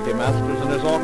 Aggie Masters and his orchestra.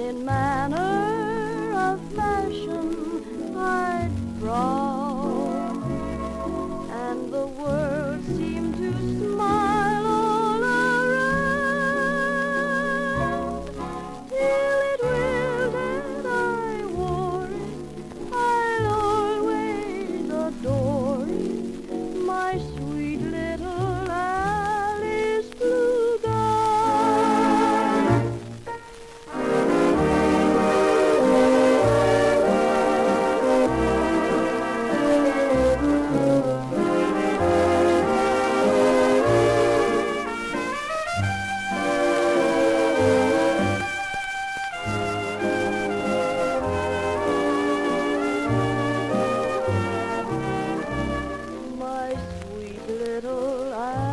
In manner of fashion I'd brought little eye.